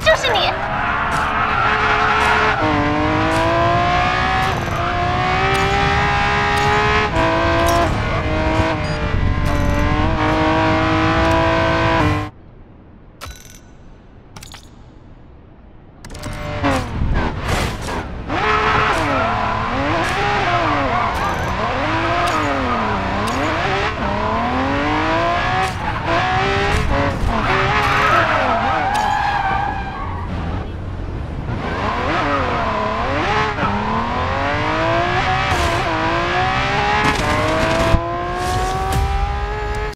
就是你。